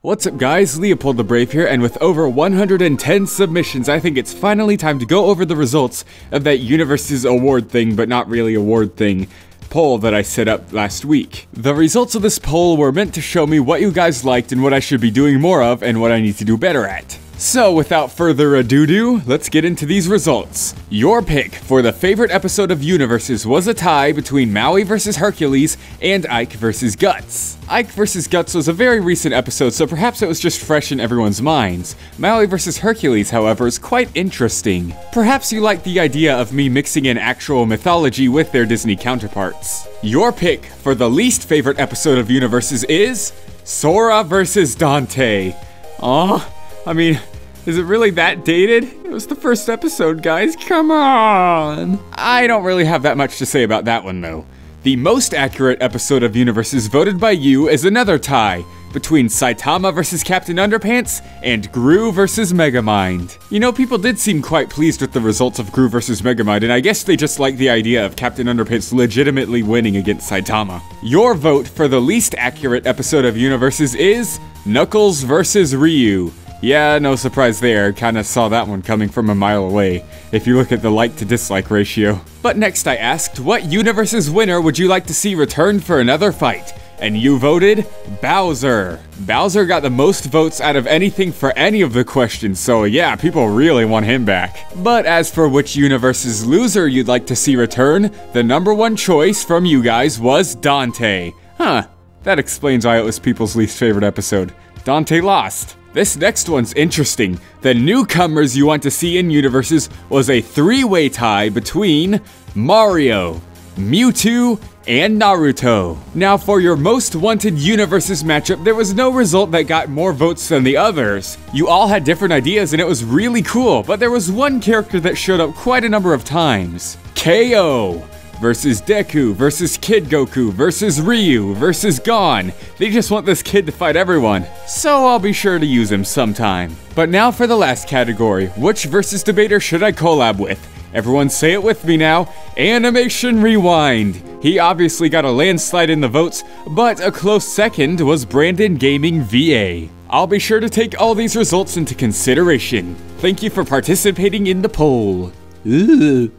What's up guys, Leopold the Brave here, and with over 110 submissions, I think it's finally time to go over the results of that UniVS Award thing, but not really award thing, poll that I set up last week. The results of this poll were meant to show me what you guys liked and what I should be doing more of and what I need to do better at. So without further ado, let's get into these results. Your pick for the favorite episode of UniVS was a tie between Maui vs Hercules and Ike vs Guts. Ike vs Guts was a very recent episode, so perhaps it was just fresh in everyone's minds. Maui vs Hercules, however, is quite interesting. Perhaps you like the idea of me mixing in actual mythology with their Disney counterparts. Your pick for the least favorite episode of UniVS is Sora vs Dante. Aw, I mean, is it really that dated? It was the first episode, guys. Come on. I don't really have that much to say about that one, though. The most accurate episode of UniVS voted by you is another tie between Saitama vs. Captain Underpants and Gru vs. Megamind. You know, people did seem quite pleased with the results of Gru vs. Megamind, and I guess they just like the idea of Captain Underpants legitimately winning against Saitama. Your vote for the least accurate episode of UniVS is Knuckles vs. Ryu. Yeah, no surprise there, kinda saw that one coming from a mile away, if you look at the like to dislike ratio. But next I asked, what universe's winner would you like to see return for another fight? And you voted Bowser. Bowser got the most votes out of anything for any of the questions, so yeah, people really want him back. But as for which universe's loser you'd like to see return, the number one choice from you guys was Dante. Huh, that explains why it was people's least favorite episode. Dante lost. This next one's interesting. The newcomers you want to see in universes was a three-way tie between Mario, Mewtwo, and Naruto. Now for your most wanted universes matchup, there was no result that got more votes than the others. You all had different ideas and it was really cool, but there was one character that showed up quite a number of times. KO versus Deku versus Kid Goku versus Ryu versus Gon. They just want this kid to fight everyone, so I'll be sure to use him sometime. But now for the last category, which versus debater should I collab with? Everyone say it with me now, Animation Rewind. He obviously got a landslide in the votes, but a close second was Brandon Gaming VA. I'll be sure to take all these results into consideration. Thank you for participating in the poll. Ooh.